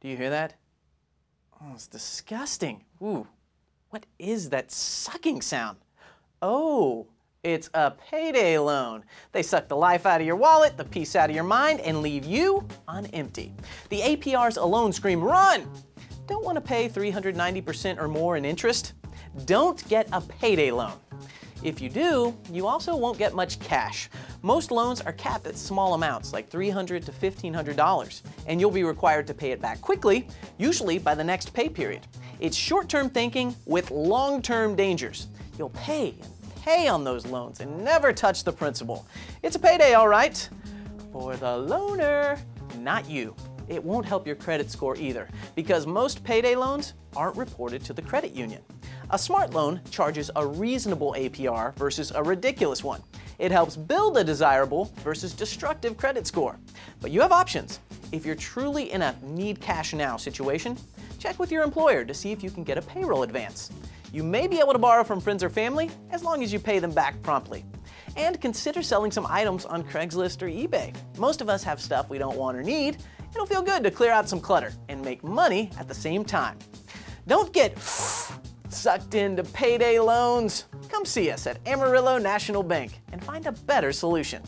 Do you hear that? Oh, it's disgusting. Ooh, what is that sucking sound? Oh, it's a payday loan. They suck the life out of your wallet, the peace out of your mind, and leave you on empty. The APRs alone scream, run! Don't want to pay 390% or more in interest? Don't get a payday loan. If you do, you also won't get much cash. Most loans are capped at small amounts, like $300 to $1,500, and you'll be required to pay it back quickly, usually by the next pay period. It's short-term thinking with long-term dangers. You'll pay and pay on those loans and never touch the principal. It's a payday, all right. For the loaner, not you. It won't help your credit score either, because most payday loans aren't reported to the credit union. A smart loan charges a reasonable APR versus a ridiculous one. It helps build a desirable versus destructive credit score. But you have options. If you're truly in a need cash now situation, check with your employer to see if you can get a payroll advance. You may be able to borrow from friends or family as long as you pay them back promptly. And consider selling some items on Craigslist or eBay. Most of us have stuff we don't want or need. It'll feel good to clear out some clutter and make money at the same time. Don't get sucked into payday loans? Come see us at Amarillo National Bank and find a better solution.